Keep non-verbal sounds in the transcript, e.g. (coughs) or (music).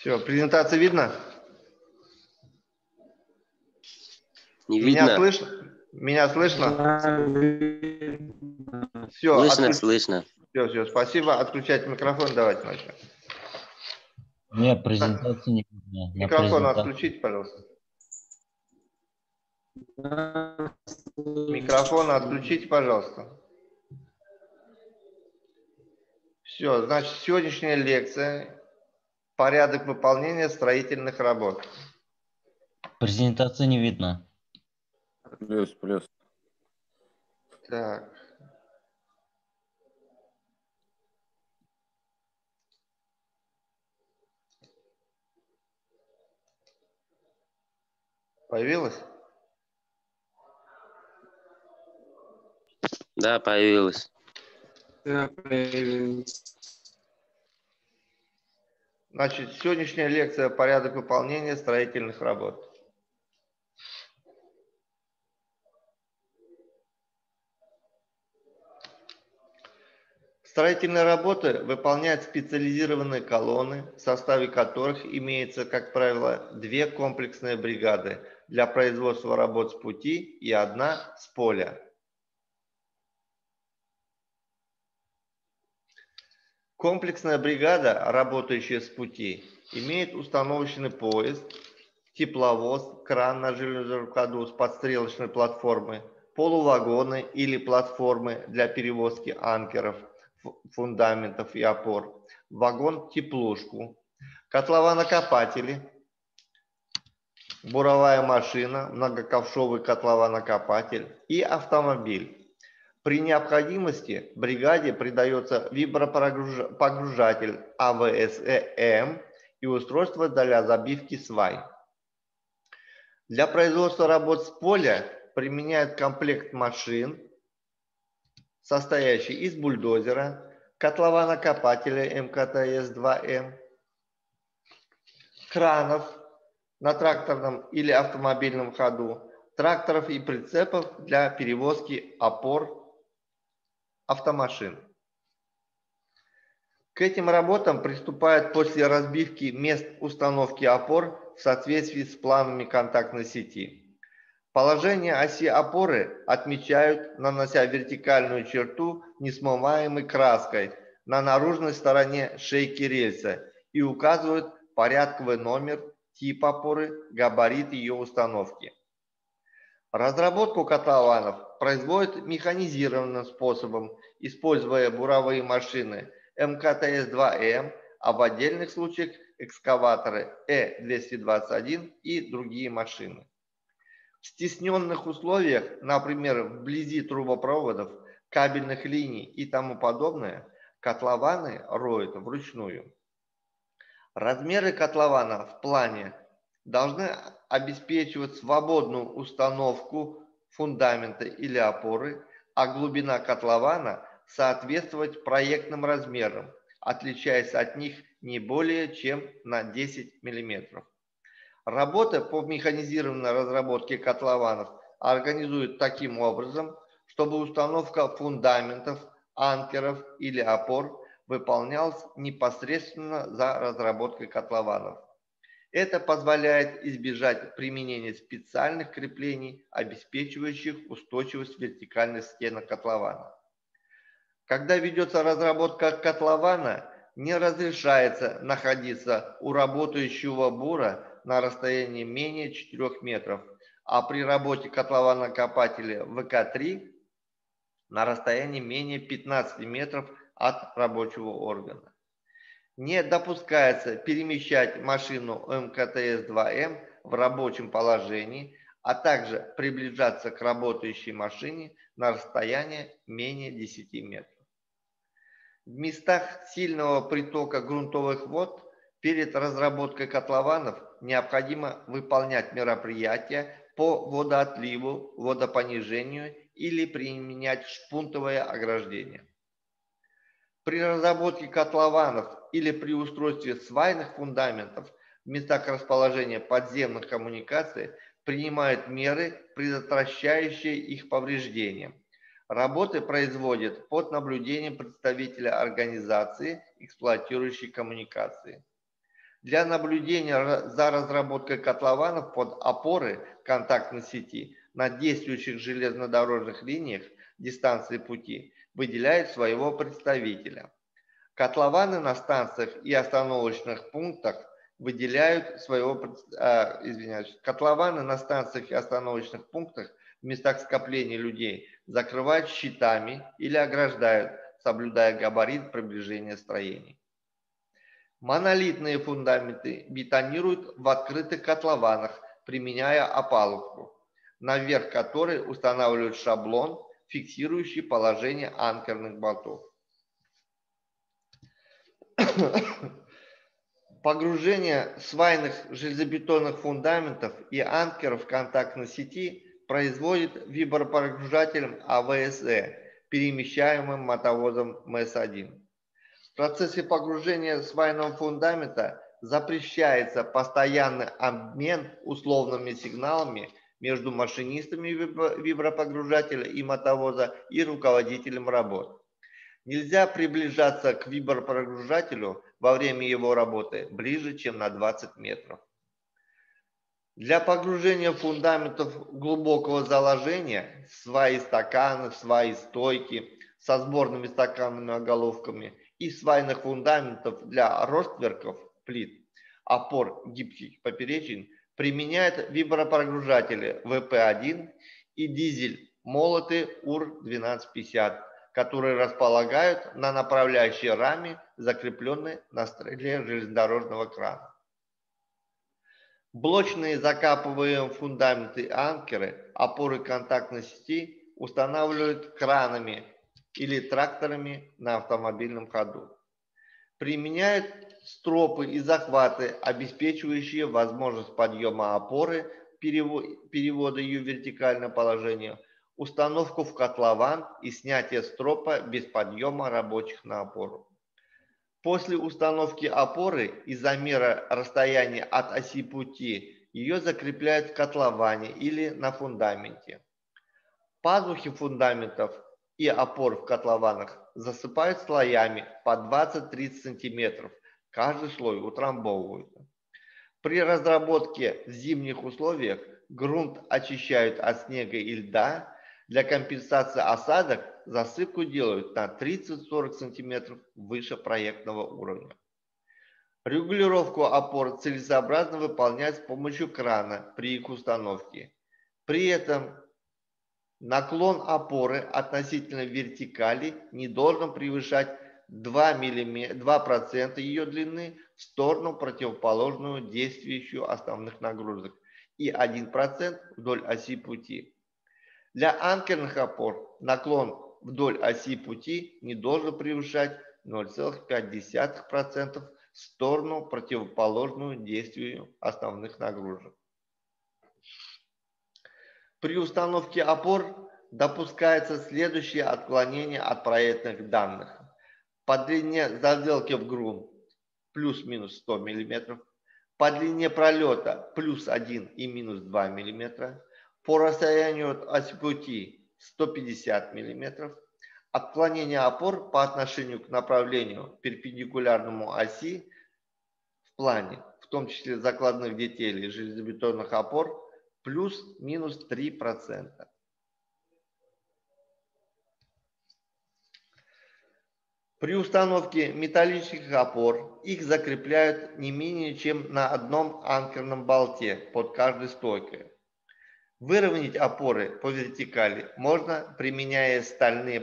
Все, презентация видно? Не Меня видно. слышно? Меня слышно? Все, Слышно, слышно. все, все, спасибо. Отключать микрофон, давайте начнем. Нет, презентации не видно. Микрофон отключите, пожалуйста. Микрофон отключите, пожалуйста. Все, значит, сегодняшняя лекция «Порядок выполнения строительных работ». Презентации не видно. Плюс, плюс. Так. Появилось? Да, появилось. Значит, сегодняшняя лекция «Порядок выполнения строительных работ». Строительные работы выполняют специализированные колонны, в составе которых имеется, как правило, две комплексные бригады для производства работ с пути и одна с поля. Комплексная бригада, работающая с пути, имеет установочный поезд, тепловоз, кран на железном ходу с подстрелочной платформы, полувагоны или платформы для перевозки анкеров, фу- фундаментов и опор, вагон-теплушку, котлованокопатели, буровая машина, многоковшовый котлованокопатель и автомобиль. При необходимости бригаде придается вибропогружатель АВСЭМ и устройство для забивки свай. Для производства работ с поля применяют комплект машин, состоящий из бульдозера, котлована-копателя МКТС-2М, кранов на тракторном или автомобильном ходу, тракторов и прицепов для перевозки опор автомашин. К этим работам приступают после разбивки мест установки опор в соответствии с планами контактной сети. Положение оси опоры отмечают, нанося вертикальную черту несмываемой краской на наружной стороне шейки рельса и указывают порядковый номер, тип опоры, габарит ее установки. Разработку котлованов производят механизированным способом, используя буровые машины МКТС-2М, а в отдельных случаях экскаваторы Э-221 и другие машины. В стесненных условиях, например, вблизи трубопроводов, кабельных линий и тому подобное, котлованы роют вручную. Размеры котлована в плане должны обеспечивать свободную установку фундамента или опоры, а глубина котлована соответствовать проектным размерам, отличаясь от них не более чем на 10 мм. Работа по механизированной разработке котлованов организуют таким образом, чтобы установка фундаментов, анкеров или опор выполнялась непосредственно за разработкой котлованов. Это позволяет избежать применения специальных креплений, обеспечивающих устойчивость вертикальных стенок котлована. Когда ведется разработка котлована, не разрешается находиться у работающего бура на расстоянии менее 4 метров, а при работе котлована-копателя ВК-3 на расстоянии менее 15 метров от рабочего органа. Не допускается перемещать машину МКТС-2М в рабочем положении, а также приближаться к работающей машине на расстояние менее 10 метров. В местах сильного притока грунтовых вод перед разработкой котлованов необходимо выполнять мероприятия по водоотливу, водопонижению или применять шпунтовое ограждение. При разработке котлованов или при устройстве свайных фундаментов в местах расположения подземных коммуникаций принимают меры, предотвращающие их повреждение. Работы производят под наблюдением представителя организации, эксплуатирующей коммуникации. Для наблюдения за разработкой котлованов под опоры контактной сети на действующих железнодорожных линиях дистанции пути выделяют своего представителя. Котлованы на станциях и остановочных пунктах выделяют своего, а, извиняюсь, котлованы на станциях и остановочных пунктах в местах скопления людей закрывают щитами или ограждают, соблюдая габарит приближения строений. Монолитные фундаменты бетонируют в открытых котлованах, применяя опалубку, наверх которой устанавливают шаблон, фиксирующий положение анкерных болтов. (coughs) Погружение свайных железобетонных фундаментов и анкеров контактной сети производит вибропогружателем АВСЭ, перемещаемым мотовозом МС-1. В процессе погружения свайного фундамента запрещается постоянный обмен условными сигналами между машинистами вибро- вибропогружателя и мотовоза и руководителем работ. Нельзя приближаться к вибропрогружателю во время его работы ближе, чем на 20 метров. Для погружения фундаментов глубокого заложения сваи стаканы, сваи стойки со сборными стаканными оголовками и свайных фундаментов для ростверков плит, опор гибких поперечин применяют вибропрогружатели ВП-1 и дизель молоты УР-1250, которые располагают на направляющей раме, закрепленной на стреле железнодорожного крана. Блочные закапываемые фундаменты анкеры, опоры контактной сети устанавливают кранами или тракторами на автомобильном ходу. Применяют стропы и захваты, обеспечивающие возможность подъема опоры, перево- перевода ее в вертикальное положение, установку в котлован и снятие стропа без подъема рабочих на опору. После установки опоры и замера расстояния от оси пути ее закрепляют в котловане или на фундаменте. Пазухи фундаментов и опор в котлованах засыпают слоями по 20-30 сантиметров. Каждый слой утрамбовывают. При разработке в зимних условиях грунт очищают от снега и льда. Для компенсации осадок засыпку делают на 30-40 сантиметров выше проектного уровня. Регулировку опор целесообразно выполнять с помощью крана при их установке. При этом наклон опоры относительно вертикали не должен превышать 2, миллиме- 2% ее длины в сторону противоположную действующую основных нагрузок и 1% вдоль оси пути. Для анкерных опор наклон вдоль оси пути не должен превышать 0,5% в сторону противоположную действию основных нагрузок. При установке опор допускается следующее отклонение от проектных данных. По длине заделки в грунт плюс-минус 100 мм, по длине пролета плюс 1 и минус 2 мм, по расстоянию от оси пути 150 мм, отклонение опор по отношению к направлению перпендикулярному оси в плане, в том числе закладных детелей железобетонных опор, плюс-минус 3%. При установке металлических опор их закрепляют не менее чем на одном анкерном болте под каждой стойкой. Выровнять опоры по вертикали можно, применяя стальные